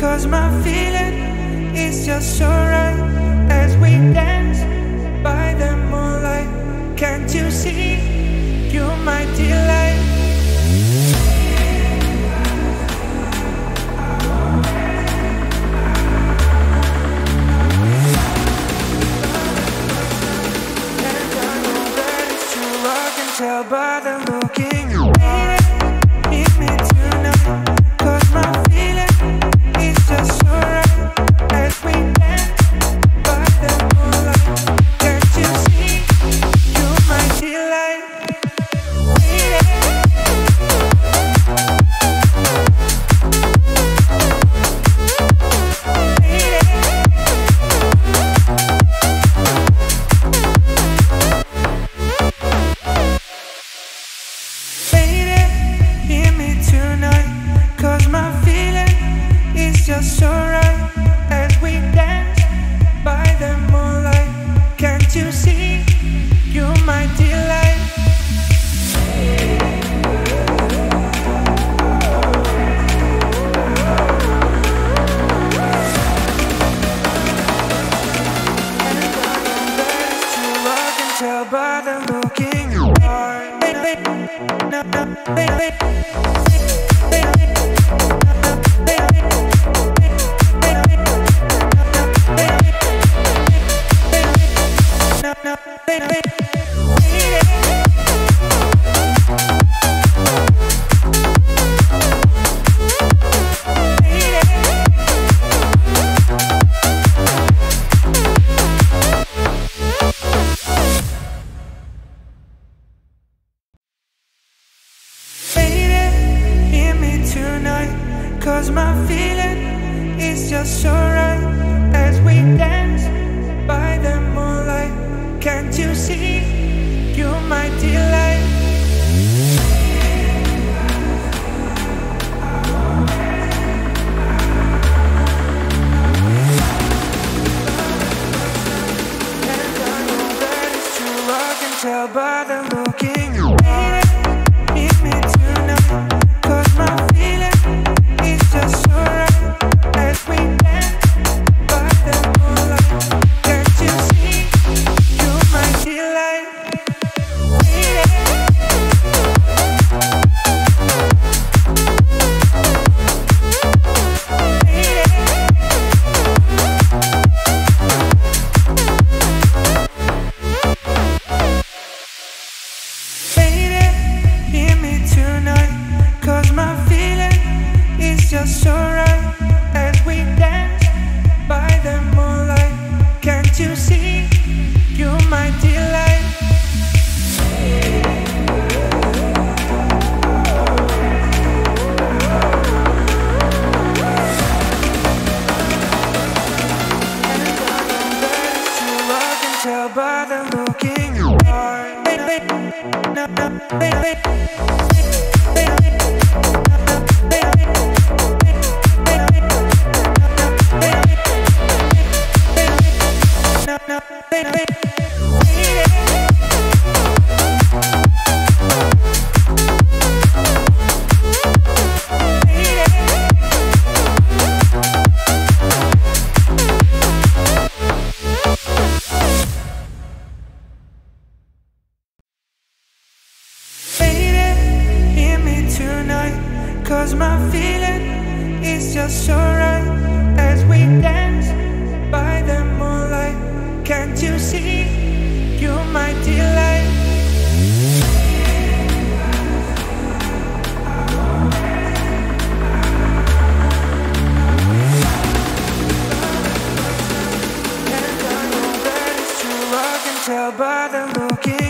Cause my feeling is just so right as we dance by the moonlight. Can't you see? You my delight. Tell by the look Baby. my feeling. It's just so right as we dance. tell by the look in your heart. baby. tell by the look in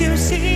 moonlight. See?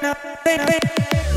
No, Lady,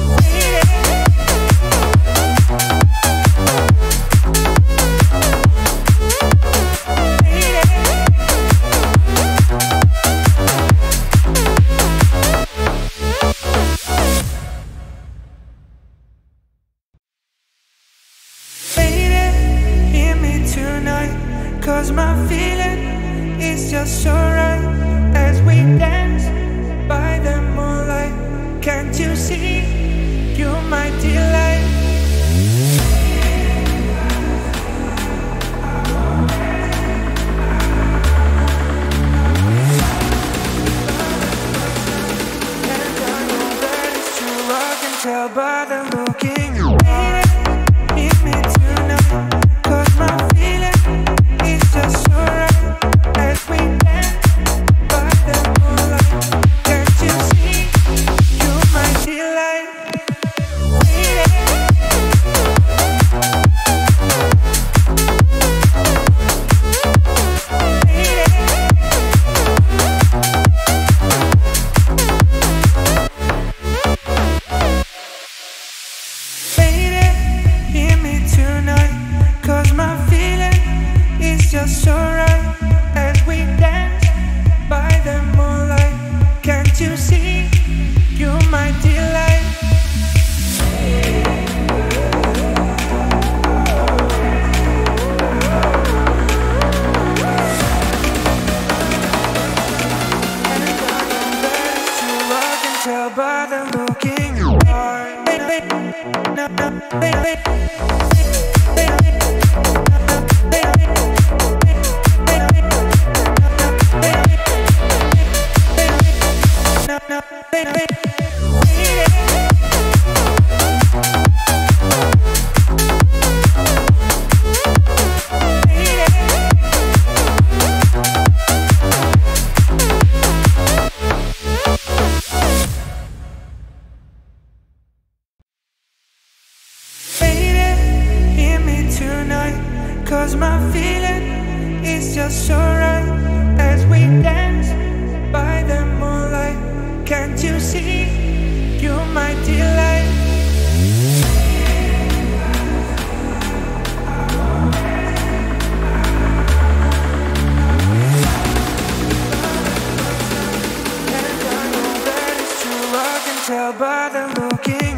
tell by the look in